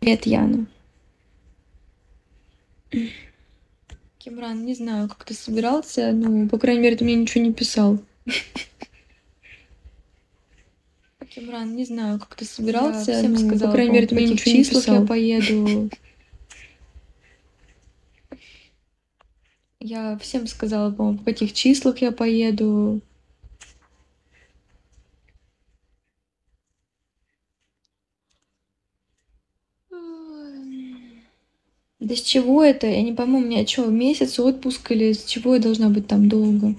Привет, Яна. Кимран, не знаю, как ты собирался, ну, по крайней мере, ты мне ничего не писал. Кимран, не знаю, как ты собирался, всем ну, сказала, по крайней мере, ты мне ничего не писал. я я поеду. Я всем сказала, по-моему, по каких числах я поеду. Да с чего это? Я не пойму, у меня что, месяц отпуск или с чего я должна быть там долго?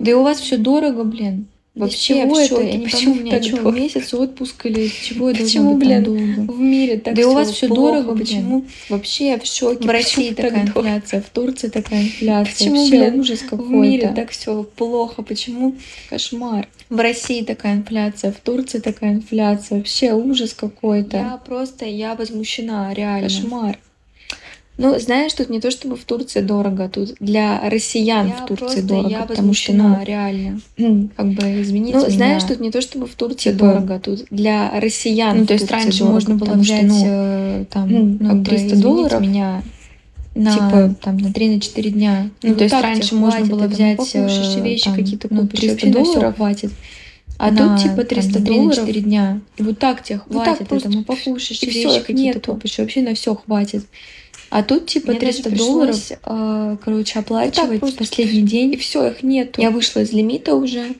Да и у вас все дорого, блин. Вообще, чего в это? Я не Почему пойму, у меня что, месяц отпуск или с чего я должна быть блин, долго? В мире так Да и у вас все дорого. Почему? Вообще я в шоке. В России такая инфляция, в Турции такая инфляция. Почему, Вообще блин, ужас В какой-то. мире так все плохо. Почему Кошмар. в России такая инфляция? В Турции такая инфляция. Вообще ужас какой-то. Я просто, я возмущена, реально. Кошмар. Ну, знаешь, тут не то чтобы в Турции дорого, тут для россиян Я в Турции просто, дорого, я потому что, ну, реально. как бы, извините Ну, знаешь, меня, тут не то чтобы в Турции типа, дорого, тут для россиян ну, то есть раньше дорого, можно было потому что, взять ну, э, там, ну, ну, как бы, 300 извините долларов меня, на, типа, там, на 3-4 дня. Ну, ну, то есть раньше можно было там взять покушаешь, э, вещи там, какие-то ну, купишь, 300 вообще на всё долларов хватит. А На, тут типа там, 300 на долларов 3-4 дня. И вот так тебе Вот хватит. так просто это мы покушаешь, и вещи какие-то купишь, вообще на все хватит. А тут типа Мне даже 300 долларов, э, короче, оплачивать просто последний день. И все, их нету. Я вышла из лимита уже.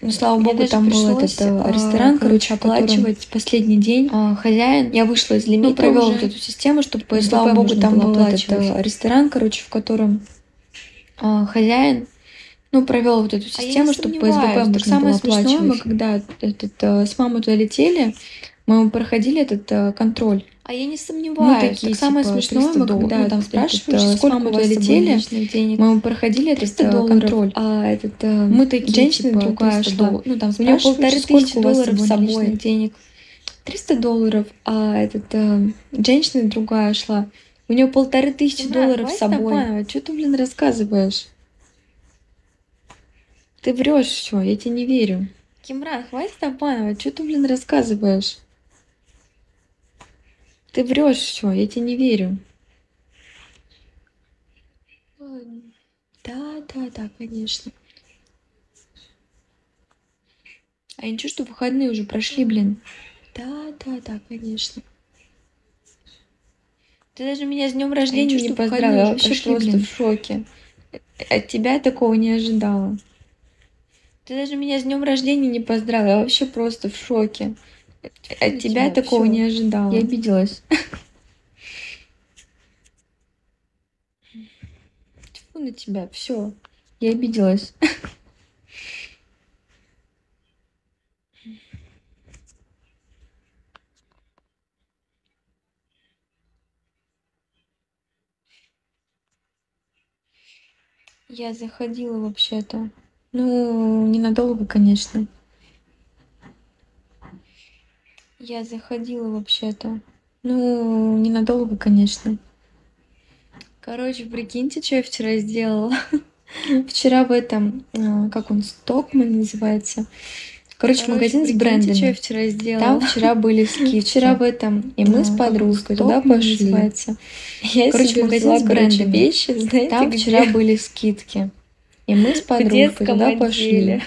Ну, слава Мне богу, там был этот э, а, ресторан, короче, в оплачивать последний день. а, хозяин Я вышла из лимита, ну, провел уже. вот эту систему, чтобы Ну, слава богу, там был этот э, ресторан, короче, в котором хозяин ну, провел вот эту А систему, чтобы по СБП можно Так самое было смешное, оплачивать. мы Мы когда этот, э, с мамой туда летели, мы проходили этот э, контроль. А я не сомневаюсь. такие, так самое типа, смешное, 300 мы долларов. когда Ну, там спрашиваешь, с сколько у собой летели, денег. Мы проходили этот 300 э, долларов. контроль. А этот, э, Мы такие, женщина типа, другая 300 шла. Ну, там У нее спрашиваешь, полторы тысячи долларов с собой. денег. 300 долларов, а этот, э, женщина другая шла. У нее полторы тысячи Кимран, долларов с собой. Что ты, блин, рассказываешь? Ты врешь все, я тебе не верю. Кимран, хватит обманывать, что ты, блин, рассказываешь? Ты врешь все, я тебе не верю. Да, да, да, конечно. А ничего, что выходные уже прошли, блин. Да, да, да, конечно. Ты даже меня с днем рождения ничего, не поздравила. Я просто блин. в шоке. От тебя я такого не ожидала. Ты даже меня с днем рождения не поздравила. Я вообще просто в шоке. От тебя такого не ожидала. Я обиделась. Тьфу на тебя, все. Я обиделась. Я заходила вообще-то. Ну, ненадолго, конечно. Я заходила вообще-то. Ну, ненадолго, конечно. Короче, прикиньте, что я вчера сделала. Вчера в этом, а, как он, Стокман называется. Короче, Короче, магазин с брендами. чё я вчера сделала. Там вчера были скидки. Вчера в этом, и мы А, с подружкой туда пошли. называется? Я Короче, себе магазин взяла, с брендами. вещи, знаете, Там где? вчера были скидки. И мы с подружкой туда пошли.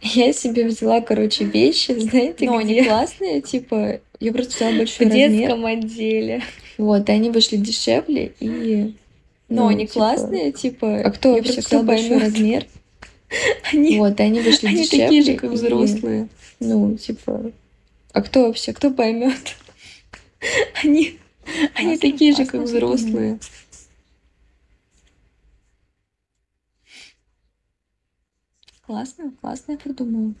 Я себе взяла, короче, вещи, знаете, Но где? они классные, типа, я просто взяла В большой размер. детском отделе. Вот, и они вышли дешевле, и... Но ну, они типа, классные, типа. А кто я вообще взял большой размер? Они, Вот, и они вышли они дешевле. такие же, как и, взрослые. Ну, типа, а кто вообще, кто поймет? Они, они Классно, такие же, как взрослые. Классно, классно я придумала.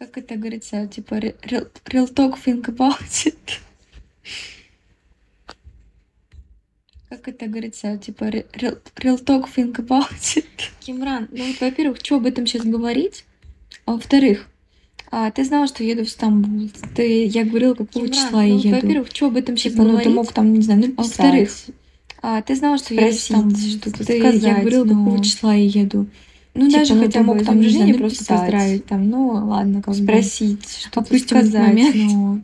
Как это говорится, типа, re- real, real talk think about it. Как это говорится, типа, re- real, real talk think about it. Кимран, ну вот, во-первых, что об этом сейчас говорить? А во-вторых, а, ты знала, что еду в Стамбул. Ты, я говорила, какого Кимран, числа я ну вот, еду. во-первых, что об этом сейчас типа, ну, ты говорить? мог там, не знаю, А написать. во-вторых, а, ты знала, что я еду в Стамбул. что-то Ты, сказать, я говорила, но- какого числа я еду. Ну, Типа, даже ну, хотя мог там знаю, просто поздравить, там, ну ладно, как бы. Спросить, что-то Опустим сказать. но-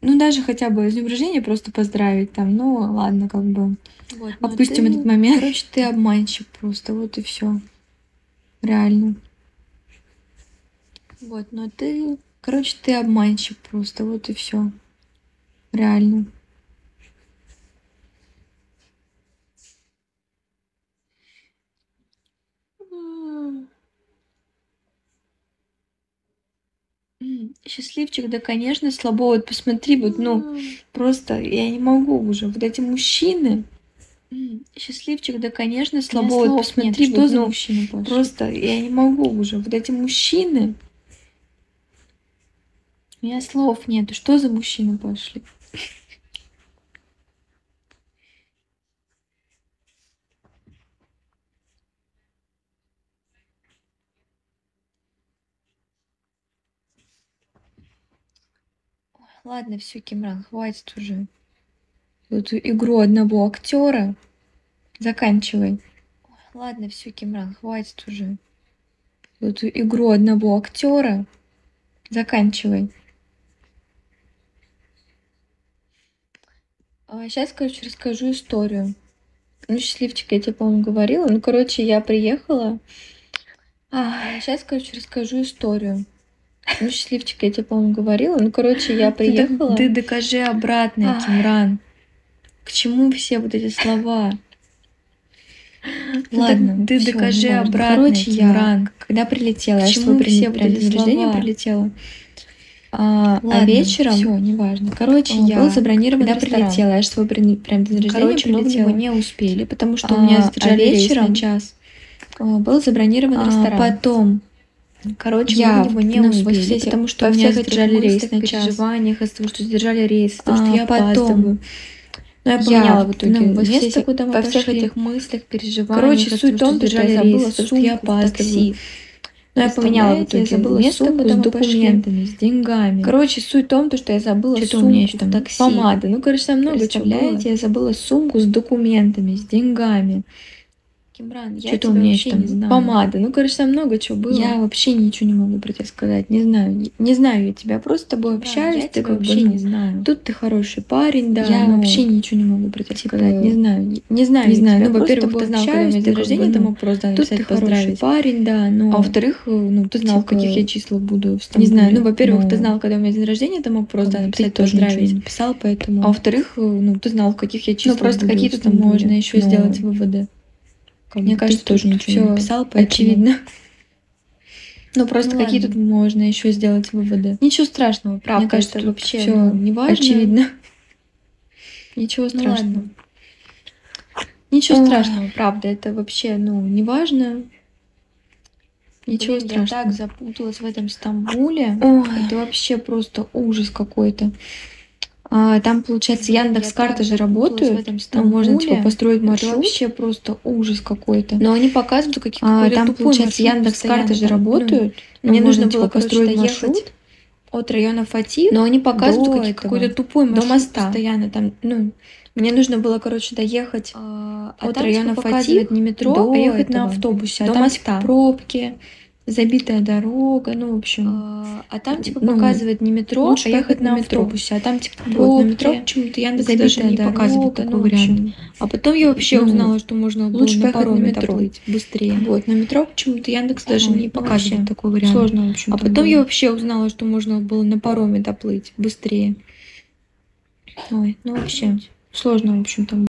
ну, даже хотя бы с днем рождения просто поздравить там, ну, ладно, как бы. Вот, но Опустим ты- этот момент. Короче, ты обманщик просто, вот и все. Реально. Вот, но ты, короче, ты обманщик просто, вот и все. Реально. Счастливчик, да, конечно, слабо. Вот посмотри, вот, ну, просто я не могу уже. Вот эти мужчины. Счастливчик, да, конечно, слабо. Вот посмотри, нет. вот, Что за ну, мужчина пошли? Просто я не могу уже. Вот эти мужчины. У меня слов нет. Что за мужчины пошли? Ладно, все, Кимран, хватит уже. Эту игру одного актера. Заканчивай. Ладно, все, Кимран, хватит уже. Эту игру одного актера. Заканчивай. сейчас, короче, расскажу историю. Ну, счастливчик, я тебе, по-моему, говорила. Ну, короче, я приехала. сейчас, короче, расскажу историю. Ну, счастливчик, я тебе, по-моему, говорила. Ну, короче, я приехала. Ты докажи обратное. Кимран. К чему все вот эти слова? Ты Ладно, док- ты всё, докажи неважно. обратное, Короче, я Кимран. когда прилетела, К я чему что, все прям вот эти день рождения прилетела. А, а Ладно, вечером, всё, неважно. Короче, А, я был забронирован когда ресторан. прилетела, я что, при- прям день рождения Короче, мы прилетела. него не успели, потому что А, у меня а задержали рейс вечером час. а, был забронирован А, ресторан. потом, Короче, я мы в него не ну, успели, все потому что во у меня всех задержали рейс на час. переживаниях из-за того, что задержали рейс, того, А, что я потом, опаздываю. Но я Я, поменяла в итоге ну, во все место, эти- куда мы всех пошли. этих мыслях, переживаниях, Короче, суть в том, что что я забыла рейс, сумку что я в такси. Но я поменяла в Представляете, я итоге забыла место, сумку с мы пошли. документами, с деньгами. Короче, суть в том, то, что я забыла Что-то у сумку меня еще там такси. помада. Ну, короче, там много чего было. Я забыла сумку с документами, с деньгами. Кимран, я Что-то у меня еще там не знаю. помада. Ну, короче, там много чего было. Я вообще ничего не могу про тебя сказать. Не знаю. Не, знаю я тебя. Просто с тобой общаюсь. я ты тебя вообще ну, не знаю. Тут ты хороший парень, да. Я но вообще ничего не могу про тебя типа, сказать. Не знаю. Не, знаю. Не знаю, ну, Просто во-первых, ты знал, когда у меня день рождения, ты ну, мог просто Тут написать ты хороший поздравить. парень, да, но... А во-вторых, ну, ты знал, в каких я числах буду в Не знаю, ну, во-первых, ты Ну, знал, когда у меня день рождения, ты мог просто написать поздравить. написал, поэтому... А во-вторых, ну, ты знал, в каких я ну, числах просто буду какие в тут Стамбуле. можно еще Ну, сделать выводы. Как Мне кажется, тоже ничего не написал, поэтому... очевидно. Ну, просто Ну, какие ладно. тут можно еще сделать выводы. Ничего страшного, правда. Мне кажется, это вообще всё ну, не важно. Очевидно. Ничего Ну, страшного. ладно. Ничего Ой. страшного, правда. Это вообще, ну, не важно. Ничего Блин, я страшного. так запуталась в этом Стамбуле. Ой. Это вообще просто ужас какой-то. А, там, получается, Яндекс карты же работают. Ну, можно типа построить Это маршрут. вообще просто ужас какой-то. Но они показывают, какие А, там, получается, Яндекс карты же там, работают. Ну, Мне нужно типа, было, короче, построить маршрут. от района Фатих, Но они показывают до какие- этого, какой-то тупой до маршрут моста. постоянно там. Ну, Мне нужно было, короче, доехать а, от там, района типа, показывает не метро, до а ехать на этого, автобусе. А до там, моста. типа, пробки, забитая дорога, ну, в общем. А, а там, типа, ну, показывает не метро, лучше а ехать на метро. автобусе. А там, типа, Вот, пробки, на метро почему-то Яндекс забитая даже не дорога, показывает такой ну, вариант. А потом я вообще Ну, узнала, что можно было лучше на поехать на пароме метро. доплыть быстрее. Вот, на метро почему-то Яндекс даже Ой, не показывает вообще такой вариант. Сложно, в общем. А потом я вообще узнала, что можно было на пароме доплыть быстрее. Ой, ну вообще сложно, в общем, там